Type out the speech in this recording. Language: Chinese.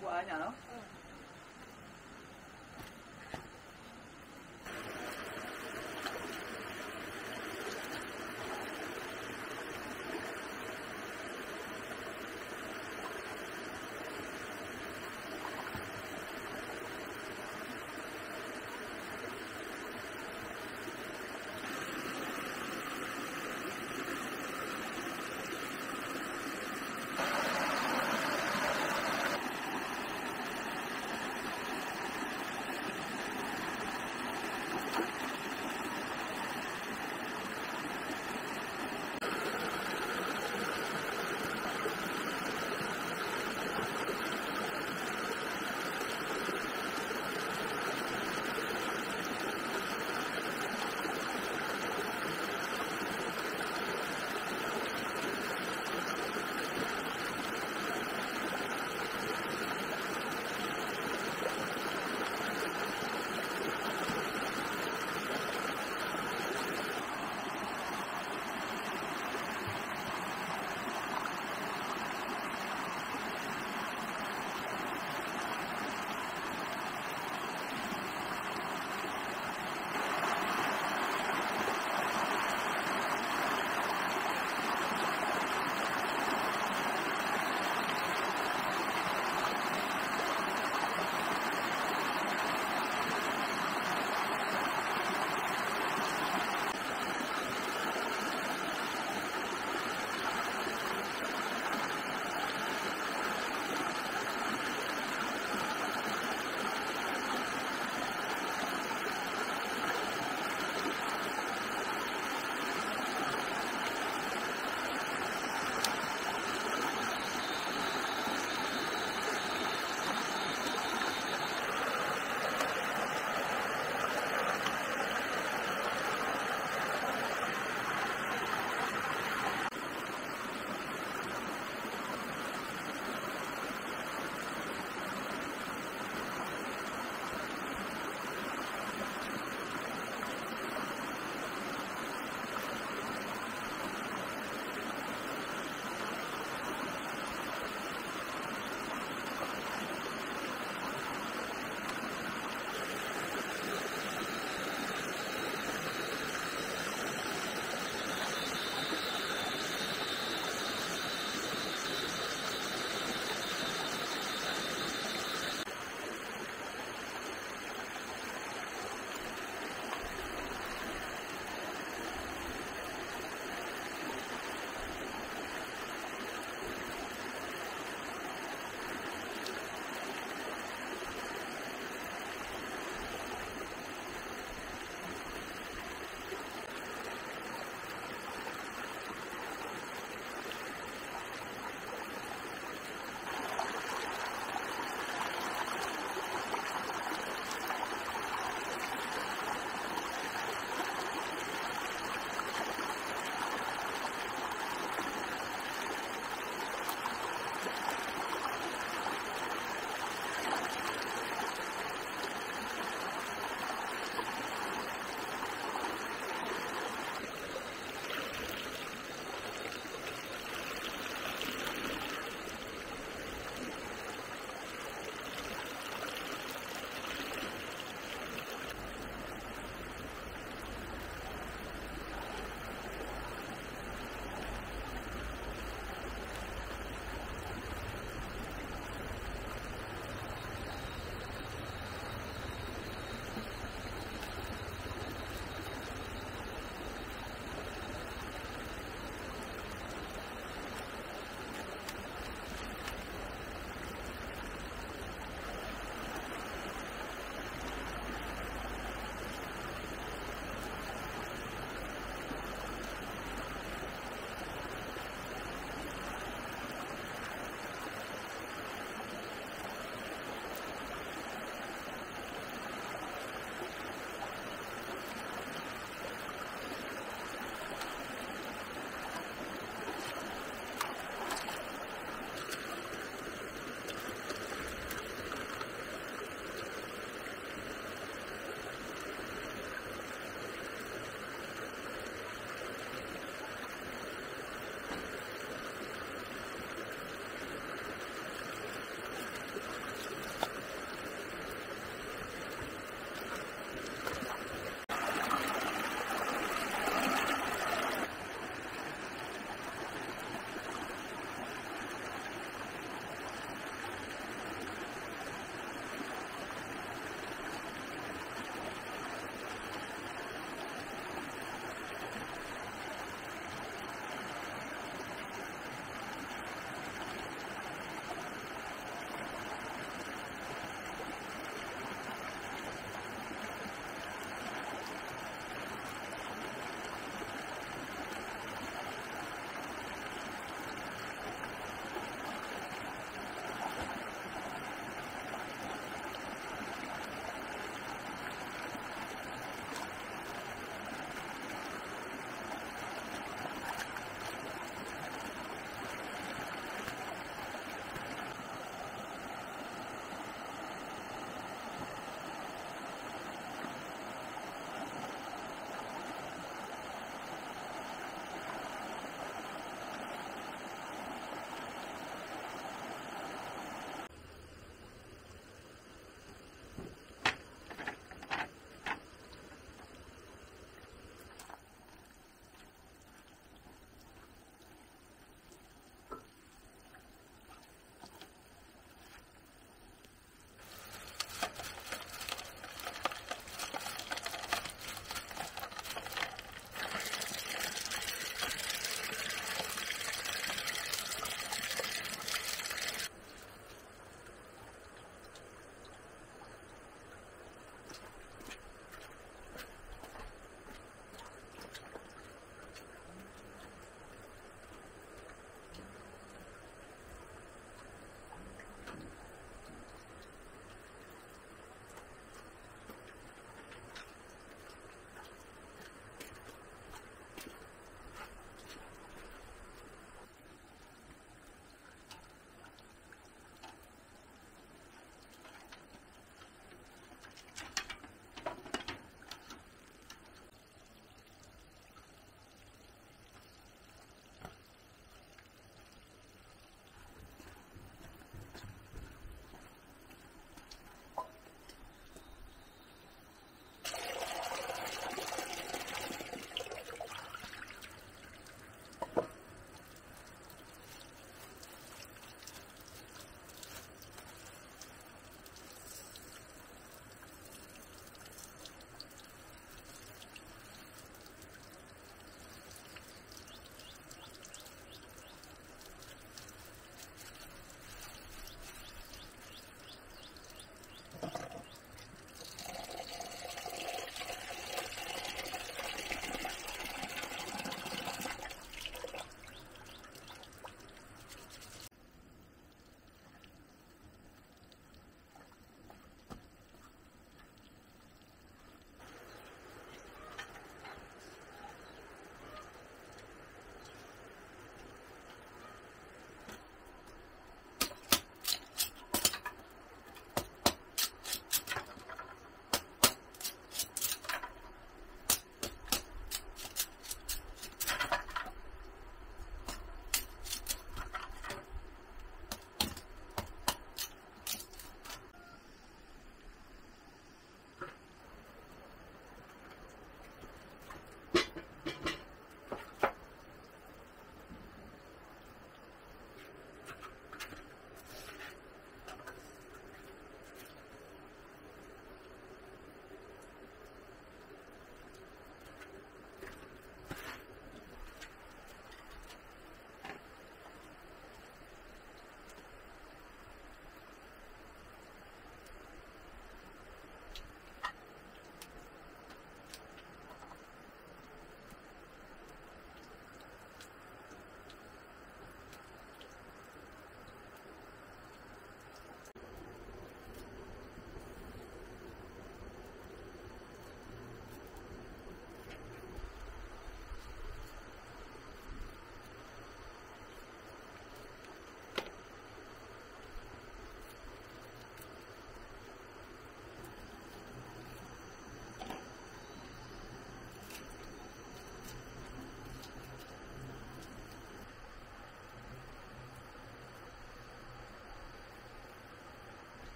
我呀。